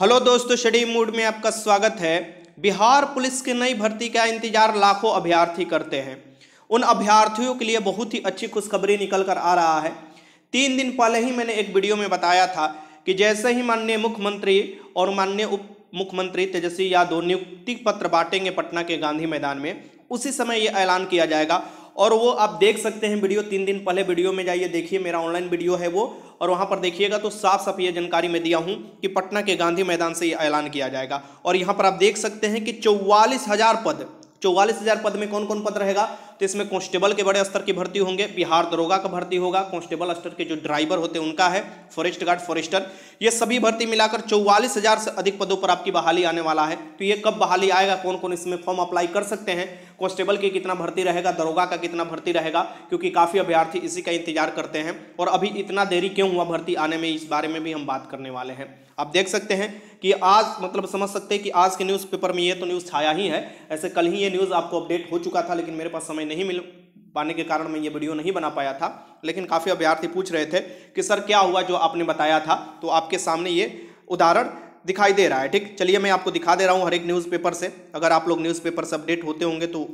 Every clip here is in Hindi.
हेलो दोस्तों स्टडी मूड में आपका स्वागत है। बिहार पुलिस की नई भर्ती का इंतज़ार लाखों अभ्यर्थी करते हैं। उन अभ्यर्थियों के लिए बहुत ही अच्छी खुशखबरी निकल कर आ रहा है। तीन दिन पहले ही मैंने एक वीडियो में बताया था कि जैसे ही माननीय मुख्यमंत्री और माननीय उप मुख्यमंत्री तेजस्वी यादव नियुक्ति पत्र बांटेंगे पटना के गांधी मैदान में, उसी समय ये ऐलान किया जाएगा और वो आप देख सकते हैं वीडियो, तीन दिन पहले वीडियो में जाइए, देखिए मेरा ऑनलाइन वीडियो है वो, और वहाँ पर देखिएगा तो साफ़ साफ़ ये जानकारी मैं दिया हूँ कि पटना के गांधी मैदान से ये ऐलान किया जाएगा। और यहाँ पर आप देख सकते हैं कि चौवालीस हज़ार पद, चौवालीस हज़ार पद में कौन कौन पद रहेगा? तो इसमें कांस्टेबल के बड़े स्तर की भर्ती होंगे, बिहार दरोगा का भर्ती होगा, कांस्टेबल स्तर के जो ड्राइवर होते हैं उनका है, फॉरेस्ट गार्ड, फॉरेस्टर। ये सभी भर्ती मिलाकर चौवालीस हज़ार से अधिक पदों पर आपकी बहाली आने वाला है। तो ये कब बहाली आएगा कौन कौन इसमें फॉर्म अप्लाई कर सकते हैं? कांस्टेबल की कितना भर्ती रहेगा, दरोगा का कितना भर्ती रहेगा, क्योंकि काफ़ी अभ्यर्थी इसी का इंतज़ार करते हैं। और अभी इतना देरी क्यों हुआ भर्ती आने में, इस बारे में भी हम बात करने वाले हैं। आप देख सकते हैं कि आज मतलब समझ सकते हैं कि आज के न्यूज़पेपर में ये तो न्यूज़ छाया ही है। ऐसे कल ही ये न्यूज़ आपको अपडेट हो चुका था, लेकिन मेरे पास समय नहीं मिल पाने के कारण मैं ये वीडियो नहीं बना पाया था। लेकिन काफ़ी अभ्यर्थी पूछ रहे थे कि, सर, क्या हुआ जो आपने बताया था? तो आपके सामने ये उदाहरण दिखाई दे रहा है, ठीक? चलिए मैं आपको दिखा दे रहा हूँ हर एक न्यूज़पेपर से। अगर आप लोग न्यूज़पेपर से अपडेट होते होंगे तो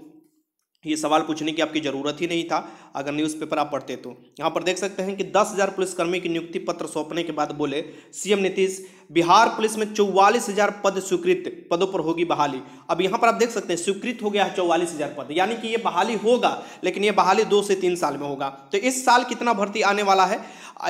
ये सवाल पूछने की आपकी ज़रूरत ही नहीं था, अगर न्यूज़पेपर आप पढ़ते तो। यहाँ पर देख सकते हैं कि दस हज़ार पुलिसकर्मी की नियुक्ति पत्र सौंपने के बाद बोले, सीएम नीतीश, बिहार पुलिस में चौवालीस हज़ार पद स्वीकृत, पदों पर होगी बहाली। अब यहाँ पर आप देख सकते हैं, स्वीकृत हो गया है चौवालीस हज़ार पद। यानी कि ये बहाली होगा, लेकिन ये बहाली दो से तीन साल में होगा। तो इस साल कितना भर्ती आने वाला है?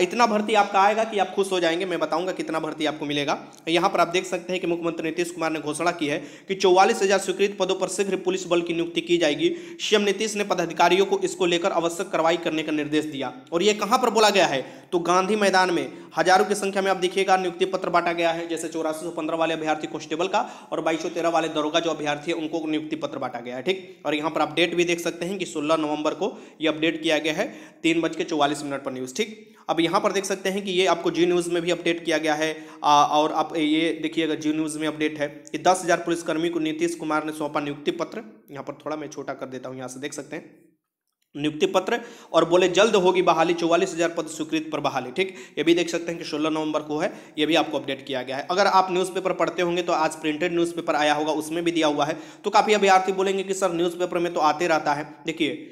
इतना भर्ती आपका आएगा कि आप खुश हो जाएँगे। मैं बताऊँगा कितना भर्ती आपको मिलेगा। यहाँ पर आप देख सकते हैं कि मुख्यमंत्री नीतीश कुमार ने घोषणा की है कि चौवालीस हज़ार स्वीकृत पदों पर शीघ्र पुलिस बल की नियुक्ति की जाएगी। सीएम नीतीश ने पदाधिकारियों को इसको लेकर आवश्यक कार्रवाई करने का निर्देश दिया। और ये कहाँ पर बोला गया है? तो गांधी मैदान में हज़ारों की संख्या में आप देखिएगा नियुक्ति पत्र बांटा गया है जैसे चौरासी सौ पंद्रह वाले अभ्यर्थी कांस्टेबल का और बाईस तेरह वाले दरोगा जो अभ्यर्थी है उनको नियुक्ति पत्र बांटा गया है ठीक? और यहाँ पर आप डेट भी देख सकते हैं कि सोलह नवंबर को ये अपडेट किया गया है तीन बज के चौवालीस मिनट पर न्यूज़ ठीक? अब यहाँ पर देख सकते हैं कि ये आपको जी न्यूज़ में भी अपडेट किया गया है आ, और आप ये देखिएगा जी न्यूज़ में अपडेट है कि दस हज़ार पुलिसकर्मी को नीतीश कुमार ने सौंपा नियुक्ति पत्र। यहाँ पर थोड़ा मैं छोटा कर देता हूँ यहाँ से देख सकते हैं। नियुक्ति पत्र और बोले, जल्द होगी बहाली, चौवालीस हज़ार पद स्वीकृत पर बहाली, ठीक? ये भी देख सकते हैं कि 16 नवंबर को है, ये भी आपको अपडेट किया गया है। अगर आप न्यूज़पेपर पढ़ते होंगे तो आज प्रिंटेड न्यूज़पेपर आया होगा, उसमें भी दिया हुआ है। तो काफ़ी अभ्यार्थी बोलेंगे कि सर, न्यूज़पेपर में तो आते रहता है। देखिए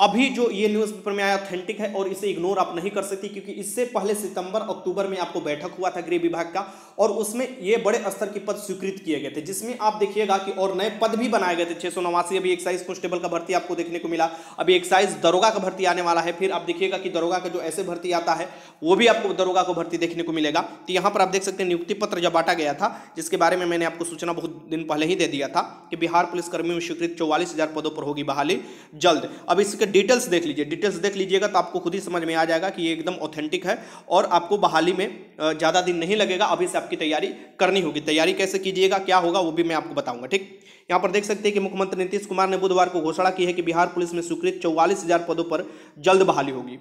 अभी जो ये न्यूज़पेपर में आया ऑथेंटिक है और इसे इग्नोर आप नहीं कर सकती क्योंकि इससे पहले सितंबर, अक्टूबर में आपको बैठक हुआ था गृह विभाग का और उसमें ये बड़े स्तर के पद स्वीकृत किए गए थे, जिसमें आप देखिएगा कि और नए पद भी बनाए गए थे, छह सौ नवासी, अभी एक्साइज कांस्टेबल का भर्ती आपको देखने को मिला। अभी एक्साइज दरोगा का भर्ती आने वाला है, फिर आप देखिएगा कि दरोगा का जो ऐसे भर्ती आता है, वो भी आपको दरोगा को भर्ती देखने को मिलेगा। तो यहाँ पर आप देख सकते हैं, नियुक्ति पत्र जब बांटा गया था, जिसके बारे में मैंने आपको सूचना बहुत दिन पहले ही दे दिया था कि बिहार पुलिस कर्मियों में स्वीकृत चौवालीस पदों पर होगी बहाली, जल्द। अब इसके डिटेल्स देख लीजिए। डिटेल्स देख लीजिएगा तो आपको खुद ही समझ में आ जाएगा कि ये एकदम ऑथेंटिक है और आपको बहाली में ज़्यादा दिन नहीं लगेगा। अभी से आपकी तैयारी करनी होगी। तैयारी कैसे कीजिएगा, क्या होगा, वो भी मैं आपको बताऊँगा, ठीक? यहाँ पर देख सकते हैं कि मुख्यमंत्री नीतीश कुमार ने बुधवार को घोषणा की है कि बिहार पुलिस में स्वीकृत चौवालीस पदों पर जल्द बहाली होगी।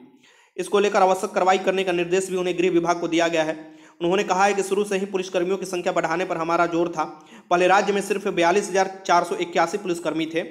इसको लेकर आवश्यक कार्रवाई करने का निर्देश भी उन्हें गृह विभाग को दिया गया है। उन्होंने कहा है कि शुरू से ही पुलिसकर्मियों की संख्या बढ़ाने पर हमारा ज़ोर था। पहले राज्य में सिर्फ़ बयालीस पुलिसकर्मी थे।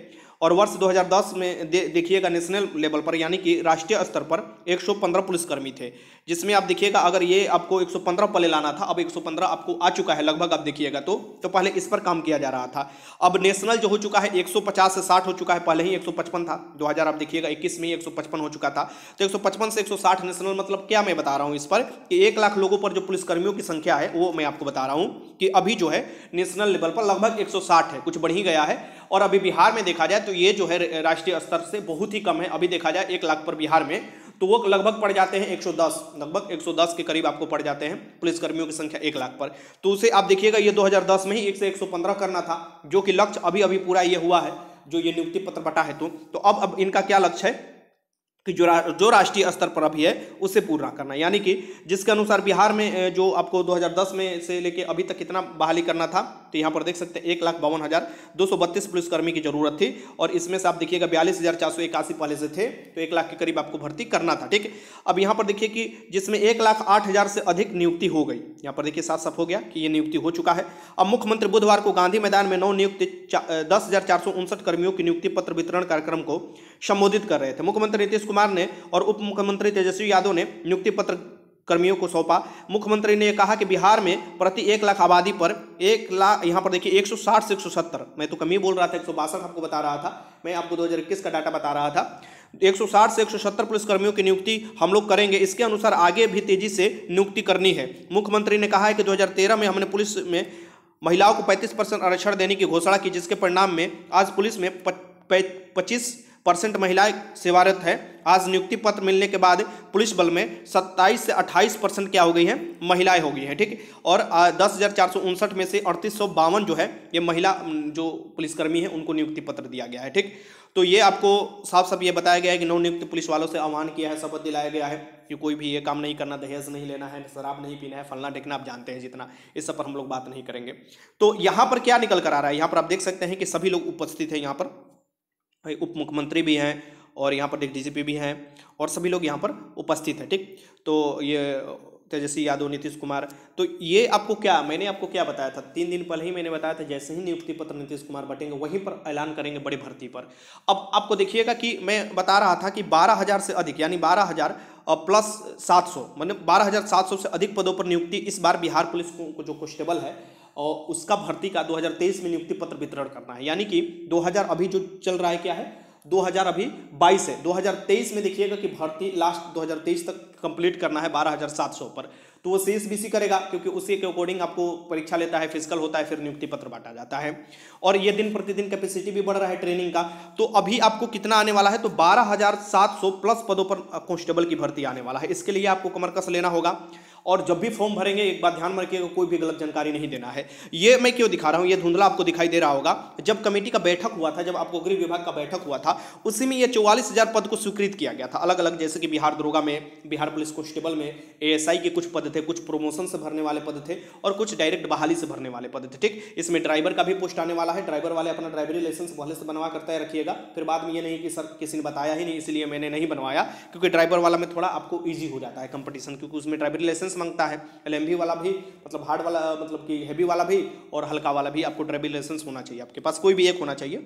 और वर्ष 2010 में दे, देखिएगा नेशनल लेवल पर यानी कि राष्ट्रीय स्तर पर 115 पुलिसकर्मी थे। जिसमें आप देखिएगा, अगर ये आपको 115 पहले लाना था, अब 115 आपको आ चुका है लगभग, आप देखिएगा तो। तो पहले इस पर काम किया जा रहा था। अब नेशनल जो हो चुका है 150 से 60 हो चुका है, पहले ही 155 था। 2000 आप देखिएगा 21 में ही 155 हो चुका था। तो 155 से 160 नेशनल मतलब क्या मैं बता रहा हूँ इस पर, कि एक लाख लोगों पर जो पुलिसकर्मियों की संख्या है, वो मैं आपको बता रहा हूँ कि अभी जो है, नेशनल लेवल पर लगभग एक सौ साठ है, कुछ बढ़ ही गया है। और अभी बिहार में देखा जाए तो ये जो है, राष्ट्रीय स्तर से बहुत ही कम है। अभी देखा जाए, एक लाख पर बिहार में। तो वो लगभग पड़ जाते हैं 110 लगभग 110 के करीब आपको पड़ जाते हैं, पुलिसकर्मियों की संख्या एक लाख पर। तो उसे आप देखिएगा, ये 2010 में ही एक से 115 करना था, जो कि लक्ष्य अभी अभी पूरा ये हुआ है, जो ये नियुक्ति पत्र बटा है। तो तो अब अब इनका क्या लक्ष्य है? कि जो रा, जो राष्ट्रीय स्तर पर अभी है उसे पूरा करना यानी कि जिसके अनुसार बिहार में जो आपको 2010 में से लेके अभी तक कितना बहाली करना था तो यहाँ पर देख सकते हैं एक लाख बावन हज़ार दो सौ बत्तीस पुलिसकर्मी की ज़रूरत थी और इसमें से आप देखिएगा बयालीस हज़ार चार सौ इक्यासी पहले से थे तो एक लाख के करीब आपको भर्ती करना था ठीक? अब यहाँ पर देखिए कि जिसमें एक लाख आठ हज़ार से अधिक नियुक्ति हो गई यहाँ पर देखिए साफ़ साफ़ हो गया कि ये नियुक्ति हो चुका है। अब मुख्यमंत्री बुधवार को गांधी मैदान में नौ नियुक्ति दस कर्मियों की नियुक्ति पत्र वितरण कार्यक्रम को संबोधित कर रहे थे। मुख्यमंत्री नीतीश कुमार ने और उप मुख्यमंत्री तेजस्वी यादव ने नियुक्ति पत्र कर्मियों को सौंपा। मुख्यमंत्री ने कहा कि बिहार में प्रति एक लाख आबादी पर एक लाख यहाँ पर देखिए 160 से 170 मैं तो कम बोल रहा था, एक आपको बता रहा था। मैं आपको 2021 का डाटा बता रहा था। 160 से 170 पुलिस कर्मियों की नियुक्ति हम लोग करेंगे। इसके अनुसार आगे भी तेज़ी से नियुक्ति करनी है। मुख्यमंत्री ने कहा है कि 2013 में हमने पुलिस में महिलाओं को 35 परसेंट आरक्षण देने की घोषणा की, जिसके परिणाम में आज पुलिस में पच्चीस परसेंट महिलाएँ सेवारत है। आज नियुक्ति पत्र मिलने के बाद पुलिस बल में 27 से 28 परसेंट क्या हो गई हैं? महिलाएँ हो गई हैं, ठीक? और दस में से अड़तीस जो है, ये महिला जो पुलिसकर्मी है, उनको नियुक्ति पत्र दिया गया है, ठीक? तो ये आपको साफ़ साफ़ ये बताया गया है कि नवनियुक्त पुलिस वालों से आह्वान किया है, शपथ दिलाया गया है कि कोई भी ये काम नहीं करना, दहेज नहीं लेना है, शराब नहीं पीना है, फलना ढेकना आप जानते हैं जितना, इस सब पर हम लोग बात नहीं करेंगे। तो यहाँ पर क्या निकल कर आ रहा है? यहाँ पर आप देख सकते हैं कि सभी लोग उपस्थित हैं यहाँ पर। उप मुख्यमंत्री भी हैं और यहाँ पर एक डीजीपी भी हैं और सभी लोग यहाँ पर उपस्थित हैं, ठीक? तो ये तेजस्वी यादव, नीतीश कुमार तो ये आपको क्या, मैंने आपको क्या बताया था? तीन दिन पहले ही मैंने बताया था, जैसे ही नियुक्ति पत्र नीतीश कुमार बटेंगे, वहीं पर ऐलान करेंगे बड़ी भर्ती पर। अब आपको देखिएगा कि मैं बता रहा था कि बारह हज़ार से अधिक, यानी बारह हज़ार प्लस सात सौ मतलब बारह हज़ार सात सौ से अधिक पदों पर नियुक्ति इस बार बिहार पुलिस को जो कॉन्स्टेबल है और उसका भर्ती का 2023 में नियुक्ति पत्र वितरण करना है। यानी कि 2000 अभी जो चल रहा है, क्या है? 2000 अभी 22 है। 2023 में देखिएगा कि भर्ती लास्ट 2023 तक कंप्लीट करना है 12700 पर तो वो सी एस करेगा, क्योंकि उसी के अकॉर्डिंग आपको परीक्षा लेता है फ़िज़िकल होता है, फिर नियुक्ति पत्र बांटा जाता है। और ये दिन प्रतिदिन कैपेसिटी भी बढ़ रहा है ट्रेनिंग का तो अभी आपको कितना आने वाला है तो बारह प्लस पदों पर कांस्टेबल की भर्ती आने वाला है। इसके लिए आपको कमर कस लेना होगा, और जब भी फॉर्म भरेंगे, एक बात ध्यान में रखिएगा, कोई भी गलत जानकारी नहीं देना है। ये मैं क्यों दिखा रहा हूँ, ये धुंधला आपको दिखाई दे रहा होगा, जब कमेटी का बैठक हुआ था, जब आपको गृह विभाग का बैठक हुआ था, उसी में ये चौवालीस हज़ार पद को स्वीकृत किया गया था। अलग अलग जैसे कि बिहार, दरोगा में, बिहार पुलिस कांस्टेबल में एएसआई के कुछ पद थे, कुछ प्रमोशन से भरने वाले पद थे और कुछ डायरेक्ट बहाली से भरने वाले पद थे, ठीक? इसमें ड्राइवर का भी पोस्ट आने वाला है ड्राइवर वाले अपना ड्राइवरी लाइसेंस पहले से बनवा करते रखिएगा। फिर बाद में ये नहीं कि सर, किसी ने बताया ही नहीं, इसलिए मैंने नहीं बनवाया, क्योंकि ड्राइवर वाला में थोड़ा आपको ईजी हो जाता है कंपटीशन क्योंकि उसमें ड्राइवरी लाइसेंस माँगता है। एल वाला भी मतलब हार्ड वाला मतलब कि हैवी वाला भी और हल्का वाला भी आपको ड्राइविंग लाइसेंस होना चाहिए, आपके पास कोई भी एक होना चाहिए।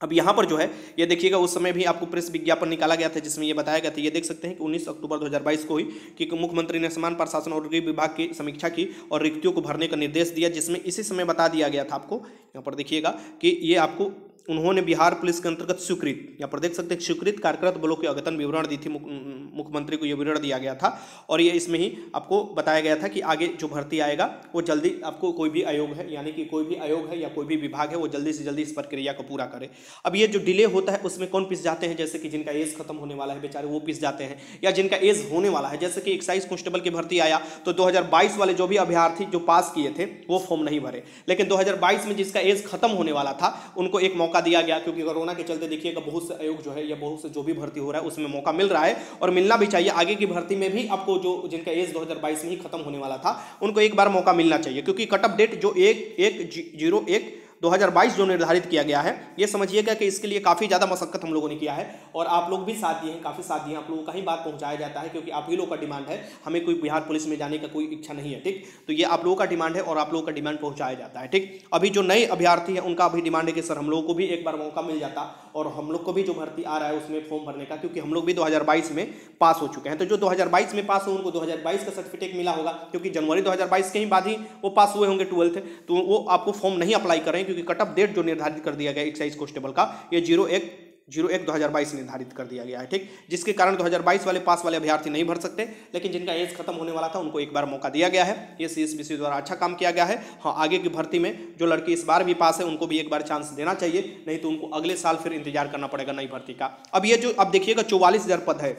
अब यहाँ पर जो है, ये देखिएगा, उस समय भी आपको प्रेस विज्ञापन निकाला गया था, जिसमें ये बताया गया था, ये देख सकते हैं कि 19 अक्टूबर 2022 को ही कि मुख्यमंत्री ने समान प्रशासन और गृह विभाग की समीक्षा की और रिक्तियों को भरने का निर्देश दिया, जिसमें इसी समय बता दिया गया था आपको। यहाँ पर देखिएगा कि ये आपको उन्होंने बिहार पुलिस के अंतर्गत स्वीकृत यहाँ पर देख सकते हैं स्वीकृत कार्यक्रत बलों के अगतन विवरण दी थी मुख्यमंत्री को यह विवरण दिया गया था, और ये इसमें ही आपको बताया गया था कि आगे जो भर्ती आएगा, वो जल्दी आपको कोई भी आयोग है, यानी कि कोई भी आयोग है या कोई भी विभाग है, वो जल्दी से जल्दी इस प्रक्रिया को पूरा करे। अब ये जो डिले होता है, उसमें कौन पिस जाते हैं, जैसे कि जिनका एज खत्म होने वाला है, बेचारे वो पिस जाते हैं, या जिनका एज होने वाला है, जैसे कि एक्साइज कांस्टेबल की भर्ती आया तो 2022 वाले जो भी अभ्यर्थी जो पास किए थे, वो फॉर्म नहीं भरे। लेकिन 2022 में जिसका एज खत्म होने वाला था, उनको एक मौका दिया गया, क्योंकि कोरोना के चलते देखिएगा बहुत से आयोग जो है या बहुत से जो भी भर्ती हो रहा है, उसमें मौका मिल रहा है और मिलना भी चाहिए। आगे की भर्ती में भी आपको जो, जिनका एज 2022 में ही खत्म होने वाला था, उनको एक बार मौका मिलना चाहिए, क्योंकि कटअप डेट जो एक एक ज़ीरो एक 2022 जो निर्धारित किया गया है, ये समझिएगा कि इसके लिए काफ़ी ज़्यादा मशक्कत हम लोगों ने किया है और आप लोग भी साथ दिए हैं, काफ़ी साथ दिए हैं, आप लोगों का ही बात पहुँचाया जाता है क्योंकि आप ही लोग का डिमांड है, हमें कोई बिहार पुलिस में जाने का कोई इच्छा नहीं है, ठीक? तो ये आप लोगों का डिमांड है और आप लोगों का डिमांड पहुँचाया जाता है, ठीक? अभी जो नए अभ्यार्थी हैं, उनका अभी डिमांड है कि सर हम लोगों को भी एक बार मौका मिल जाता और हम लोग को भी जो भर्ती आ रहा है उसमें फॉर्म भरने का, क्योंकि हम लोग भी 2022 में पास हो चुके हैं। तो जो 2022 में पास हुए उनको 2022 का सर्टिफिकेट मिला होगा, क्योंकि जनवरी 2022 के ही बाद ही वो पास हुए होंगे ट्वेल्थ। तो वो आपको फॉर्म नहीं अप्लाई करें क्योंकि कट ऑफ़ डेट जो निर्धारित कर दिया गया एक्साइज कॉन्स्टेबल का, ये ज़ीरो एक ज़ीरो एक दो हज़ार बाईस निर्धारित कर दिया गया है, ठीक? जिसके कारण 2022 वाले पास वाले अभ्यर्थी नहीं भर सकते, लेकिन जिनका एज खत्म होने वाला था, उनको एक बार मौका दिया गया है। ये सी एस द्वारा अच्छा काम किया गया है। हाँ आगे की भर्ती में जो लड़की इस बार भी पास है, उनको भी एक बार चांस देना चाहिए, नहीं तो उनको अगले साल फिर इंतज़ार करना पड़ेगा नई भर्ती का। अब ये जो, अब देखिएगा, चौवालीस पद है।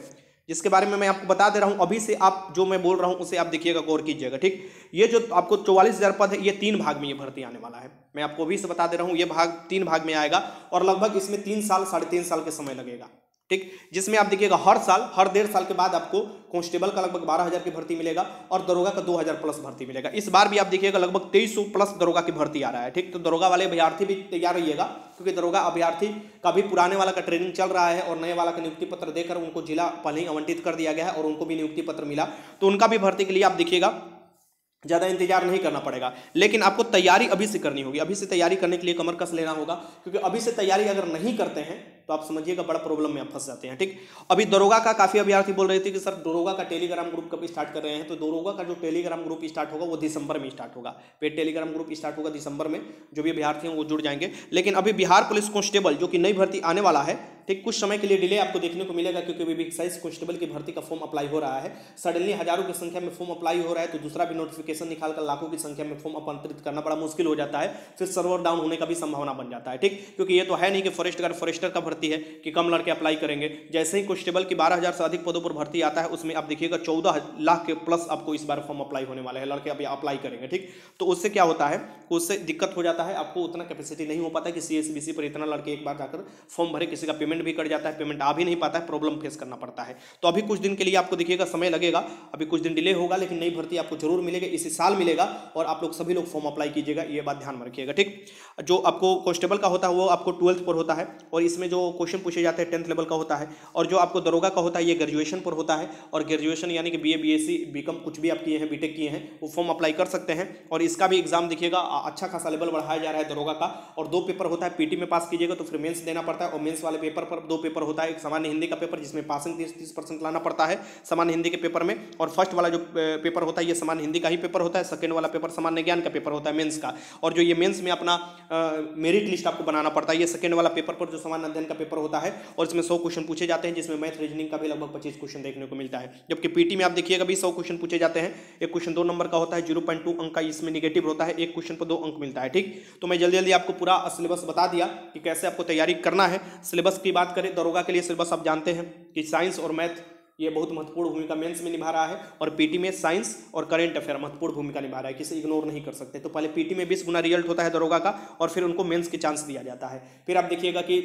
जिसके बारे में मैं आपको बता दे रहा हूँ, अभी से आप जो मैं बोल रहा हूँ, उसे आप देखिएगा, गौर कीजिएगा, ठीक? ये जो आपको चौवालीस हज़ार पद है, ये तीन भाग में ये भर्ती आने वाला है। मैं आपको अभी से बता दे रहा हूँ, ये भाग तीन भाग में आएगा और लगभग इसमें तीन साल, साढ़े तीन साल के समय लगेगा। ठीक? जिसमें आप देखिएगा, हर साल, हर डेढ़ साल के बाद आपको कांस्टेबल का लगभग बारह हज़ार की भर्ती मिलेगा और दरोगा का दो हज़ार प्लस भर्ती मिलेगा। इस बार भी आप देखिएगा, लगभग तेईस सौ प्लस दरोगा की भर्ती आ रहा है, ठीक? तो दरोगा वाले अभ्यार्थी भी तैयार रहिएगा, क्योंकि दरोगा अभ्यार्थी का भी पुराने वाला का ट्रेनिंग चल रहा है और नए वाला का नियुक्ति पत्र देकर उनको जिला पहले ही आवंटित कर दिया गया है और उनको भी नियुक्ति पत्र मिला। तो उनका भी भर्ती के लिए आप देखिएगा, ज़्यादा इंतज़ार नहीं करना पड़ेगा। लेकिन आपको तैयारी अभी से करनी होगी। अभी से तैयारी करने के लिए कमर कस लेना होगा, क्योंकि अभी से तैयारी अगर नहीं करते हैं तो आप समझिएगा बड़ा प्रॉब्लम में आप फंस जाते हैं, ठीक? अभी दरोगा का काफ़ी अभ्यर्थी बोल रहे थे कि सर दरोगा का टेलीग्राम ग्रुप कभी स्टार्ट कर रहे हैं तो दरोगा का जो टेलीग्राम ग्रुप स्टार्ट होगा वो दिसंबर में स्टार्ट होगा। पेड टेलीग्राम ग्रुप स्टार्ट होगा दिसंबर में, जो भी अभ्यर्थी हैं वो जुड़ जाएँगे। लेकिन अभी बिहार पुलिस कांस्टेबल जो कि नई भर्ती आने वाला है, ठीक, कुछ समय के लिए डिले आपको देखने को मिलेगा, क्योंकि अभी एक्साइज कांस्टेबल की भर्ती का फॉर्म अप्लाई हो रहा है। सडनली हज़ारों की संख्या में फॉर्म अप्लाई हो रहा है तो दूसरा भी नोटिफिकेशन निकालकर लाखों की संख्या में फॉर्म अपंतरित करना बड़ा मुश्किल हो जाता है। फिर सर्वर डाउन होने का भी संभावना बन जाता है, ठीक? क्योंकि ये तो है नहीं कि फॉरेस्ट गार्ड फॉरेस्टर का भर्ती है कि कम लड़के अप्लाई करेंगे। जैसे ही कांस्टेबल की बारह से अधिक पदों पर भर्ती आता है, उसमें आप देखिएगा चौदह लाख के प्लस आपको इस बार फॉर्म अप्लाई होने वाले हैं। लड़के अभी अप्लाई करेंगे, ठीक? तो उससे क्या होता है? उससे दिक्कत हो जाता है, आपको उतना कैपेसिटी नहीं हो पाता कि सीएसबीसी पर इतना लड़के एक बार जाकर फॉर्म भरे, किसी का पेमेंट भी कट जाता है पेमेंट आ भी नहीं पाता है प्रॉब्लम फेस करना पड़ता है। तो अभी कुछ दिन के लिए आपको देखिएगा, समय लगेगा। अभी कुछ दिन डिले होगा, लेकिन नई भर्ती आपको ज़रूर मिलेगी, इसी साल मिलेगा और आप लोग सभी लोग फॉर्म अप्लाई कीजिएगा, ये बात ध्यान में रखिएगा, ठीक? जो आपको कॉन्स्टेबल का होता है, वो आपको ट्वेल्थ पर होता है और इसमें जो क्वेश्चन पूछे जाते हैं, टेंथ लेवल का होता है। और जो आपको दरोगा का होता है, ये ग्रेजुएशन पर होता है। और ग्रेजुएशन यानी कि B A B S C B com कुछ भी आप किए हैं बीटेक किए हैं, वो फॉर्म अप्लाई कर सकते हैं। और इसका भी एग्ज़ाम देखिएगा अच्छा खासा लेवल बढ़ाया जा रहा है दरोगा का। और दो पेपर होता है पीटी में पास कीजिएगा तो फिर मेंस देना पड़ता है। और मेंस वाले पेपर पर दो पेपर होता है, एक सामान्य हिंदी का पेपर जिसमें पासिंग तीस तीस परसेंट लाना पड़ता है सामान्य हिंदी के पेपर में। और फ़र्स्ट वाला जो पेपर होता है, ये सामान्य हिंदी का ही पेपर होता है। सेकेंड वाला पेपर सामान्य ज्ञान का पेपर होता है मेंस का। और जो ये मेंस में अपना मेरिट लिस्ट आपको बनाना पड़ता है, ये सेकेंड वाला पेपर पर जो सामान्य अध्ययन का पेपर होता है और इसमें सौ क्वेश्चन पूछे जाते हैं, जिसमें मैथ, रीजनिंग का भी लगभग पच्चीस क्वेश्चन देखने को मिलता है। जबकि पीटी में आप देखिएगा भी सौ क्वेश्चन पूछे जाते हैं, एक क्वेश्चन दो नंबर का होता है, ज़ीरो पॉइंट टू अंक का इसमें निगेटिव होता है, एक क्वेश्चन पर दो अंक मिलता है, ठीक? तो मैं जल्दी जल्दी आपको पूरा सिलेबस बता दिया कि कैसे आपको तैयारी करना है। सिलेबस की बात करें, दरोगा के लिए सिलेबस आप जानते हैं कि साइंस और मैथ ये बहुत महत्वपूर्ण भूमिका मेंस में निभा रहा है और पीटी में साइंस और करंट अफेयर महत्वपूर्ण भूमिका निभा रहा है। किसे इग्नोर नहीं कर सकते। तो पहले पीटी में बीस गुना रिज़ल्ट होता है दरोगा का और फिर उनको मेंस की चांस दिया जाता है। फिर आप देखिएगा कि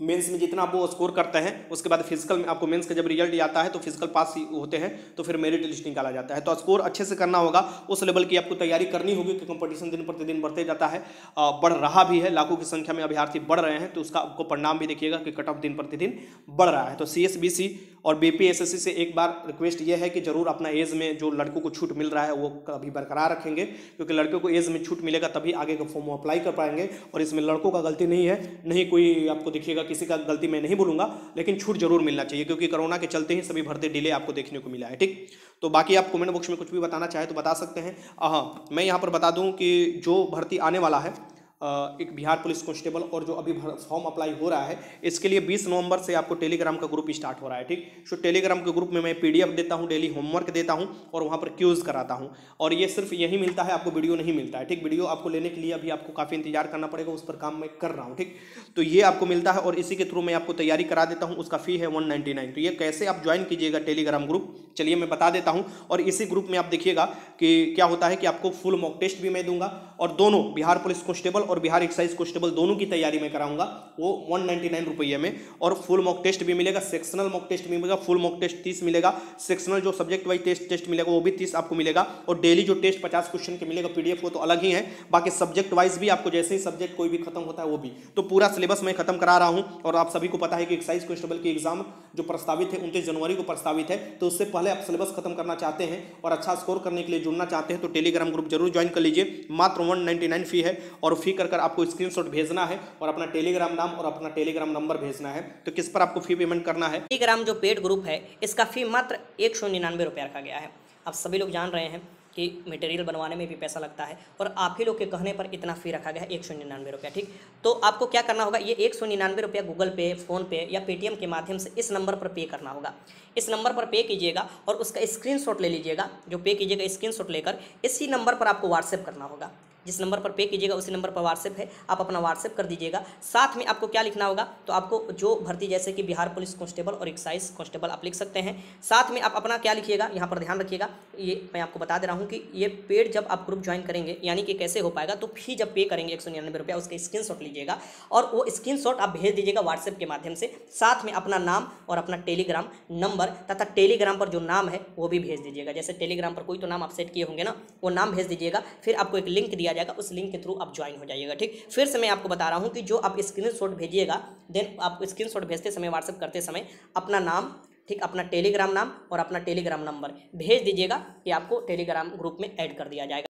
मेंस में जितना आप वो स्कोर करते हैं, उसके बाद फ़िज़िकल में आपको मेंस का जब रिज़ल्ट आता है तो फ़िज़िकल पास होते हैं तो फिर मेरिट लिस्ट निकाला जाता है। तो स्कोर अच्छे से करना होगा, उस लेवल की आपको तैयारी करनी होगी कि कंपटीशन दिन प्रतिदिन बढ़ते जाता है बढ़ रहा भी है, लाखों की संख्या में अभ्यर्थी बढ़ रहे हैं तो उसका आपको परिणाम भी देखिएगा कि कट ऑफ़ दिन प्रतिदिन बढ़ रहा है। तो सी और बीपीएसएससी से एक बार रिक्वेस्ट ये है कि ज़रूर अपना एज में जो लड़कों को छूट मिल रहा है, वो कभी बरकरार रखेंगे, क्योंकि लड़कों को एज में छूट मिलेगा तभी आगे का फॉर्म अप्लाई कर पाएँगे। और इसमें लड़कों का गलती नहीं है, नहीं कोई आपको देखिएगा किसी का गलती मैं नहीं बोलूँगा, लेकिन छूट ज़रूर मिलना चाहिए, क्योंकि कोरोना के चलते ही सभी भर्ती डिले आपको देखने को मिला है, ठीक? तो बाकी आप कमेंट बॉक्स में कुछ भी बताना चाहे तो बता सकते हैं। हाँ मैं यहाँ पर बता दूँ कि जो भर्ती आने वाला है एक बिहार पुलिस कांस्टेबल और जो अभी फॉर्म अप्लाई हो रहा है, इसके लिए 20 नवंबर से आपको टेलीग्राम का ग्रुप स्टार्ट हो रहा है, ठीक? सो टेलीग्राम के ग्रुप में मैं पीडीएफ देता हूँ, डेली होमवर्क देता हूँ और वहाँ पर क्यूज़ कराता हूँ। और ये सिर्फ़ यही मिलता है, आपको वीडियो नहीं मिलता है, ठीक? वीडियो आपको लेने के लिए अभी आपको काफ़ी इंतज़ार करना पड़ेगा, उस पर काम मैं कर रहा हूँ, ठीक? तो ये आपको मिलता है और इसी के थ्रू मैं आपको तैयारी करा देता हूँ, उसका फ़ी है वन तो ये कैसे आप ज्वाइन कीजिएगा टेलीग्राम ग्रुप? चलिए मैं बता देता हूँ और इसी ग्रुप में आप देखिएगा कि क्या होता है कि आपको फुल मॉक टेस्ट भी मैं दूँगा और दोनों बिहार पुलिस कांस्टेबल और बिहार एक्साइज कॉन्स्टेबल दोनों की तैयारी में कराऊँगा। वो वन नाइन्टी में और फुल मॉक टेस्ट भी मिलेगा सेक्शनल मॉक टेस्ट भी मिलेगा फुल मॉक टेस्ट तीस मिलेगा सेक्शनल जो सब्जेक्ट वाइज टेस्ट टेस्ट मिलेगा वो भी तीस आपको मिलेगा और डेली जो टेस्ट पचास क्वेश्चन के मिलेगा पीडीएफ वो तो अलग ही है। बाकी सब्जेक्ट वाइज भी आपको जैसे ही सब्जेक्ट कोई भी खत्म होता है वो भी। तो पूरा सिलेबस मैं खत्म करा रहा हूँ और आप सभी को पता है कि एक्साइज कांस्टेबल की एग्ज़ाम जो प्रस्तावित है, उनतीस जनवरी को प्रस्तावित है तो उससे पहले आप सिलेबस खत्म करना चाहते हैं और अच्छा स्कोर करने के लिए जुड़ना चाहते हैं तो टेलीग्राम ग्रुप ज़रूर ज्वाइन कर लीजिए। मात्र वन फ़ी है और फ़ी कर कर आपको स्क्रीन भेजना है और अपना टेलीग्राम नाम और अपना टेलीग्राम नंबर भेजना है। तो किस पर आपको फ़ी पेमेंट करना है? टेलीग्राम जो पेड ग्रुप है, इसका फ़ी मात्र एक सौ निन्यानवे रखा गया है। आप सभी लोग जान रहे हैं कि मटेरियल बनवाने में भी पैसा लगता है और आप ही लोग के कहने पर इतना फ़ी रखा गया है, एक सौ निन्यानवे रुपया, ठीक? तो आपको क्या करना होगा, ये एक सौ निन्यानवे रुपया गूगल पे फ़ोन पे या पेटीएम के माध्यम से इस नंबर पर पे करना होगा। इस नंबर पर पे कीजिएगा और उसका स्क्रीनशॉट ले लीजिएगा। जो पे कीजिएगा स्क्रीनशॉट लेकर इसी नंबर पर आपको व्हाट्सएप करना होगा। जिस नंबर पर पे कीजिएगा, उसी नंबर पर व्हाट्सएप है। आप अपना व्हाट्सएप कर दीजिएगा। साथ में आपको क्या लिखना होगा तो आपको जो भर्ती, जैसे कि बिहार पुलिस कांस्टेबल और एक्साइज कांस्टेबल आप लिख सकते हैं। साथ में आप अपना क्या लिखिएगा, यहाँ पर ध्यान रखिएगा, ये मैं आपको बता दे रहा हूँ कि ये पेड जब आप ग्रुप ज्वाइन करेंगे, यानी कि कैसे हो पाएगा तो फ़ी जब पे करेंगे एक सौ निन्यानवे रुपया, उसका स्क्रीन लीजिएगा और वो स्क्रीन आप भेज दीजिएगा व्हाट्सएप के माध्यम से। साथ में अपना नाम और अपना टेलीग्राम नंबर तथा टेलीग्राम पर जो नाम है, वो भी भेज दीजिएगा। जैसे टेलीग्राम पर कोई तो नाम आप सेट किए होंगे ना, वो नाम भेज दीजिएगा। फिर आपको एक लिंक दिया जाएगा, उस लिंक के थ्रू आप ज्वाइन हो जाइएगा, ठीक? फिर से मैं आपको बता रहा हूँ कि जो आप स्क्रीन भेजिएगा देन आप स्क्रीन भेजते समय व्हाट्सअप करते समय अपना नाम, ठीक, अपना टेलीग्राम नाम और अपना टेलीग्राम नंबर भेज दीजिएगा कि आपको टेलीग्राम ग्रुप में ऐड कर दिया जाएगा।